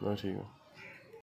No sigo.